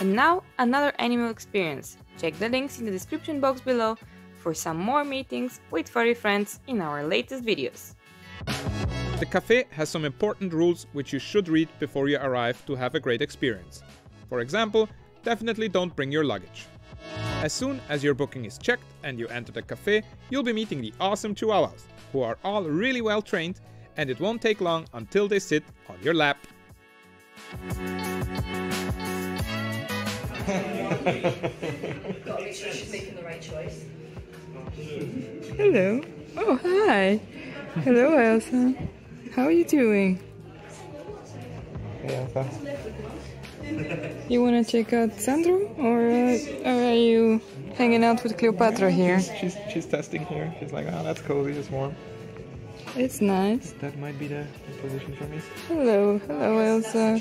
And now another animal experience. Check the links in the description box below for some more meetings with furry friends in our latest videos. The cafe has some important rules which you should read before you arrive to have a great experience. For example, definitely don't bring your luggage. As soon as your booking is checked and you enter the cafe, you'll be meeting the awesome chihuahuas, who are all really well trained and it won't take long until they sit on your lap. Gotta make sure she's making the right choice. Hello. Oh, hi. Hello, Elsa. How are you doing? Hey, Elsa. You want to check out Sandro? Or, uh, or are you hanging out with Cleopatra here? She's, she's testing here. She's like, oh, that's cozy, it's warm. It's nice. That might be the position for me. Hello. Hello, Elsa.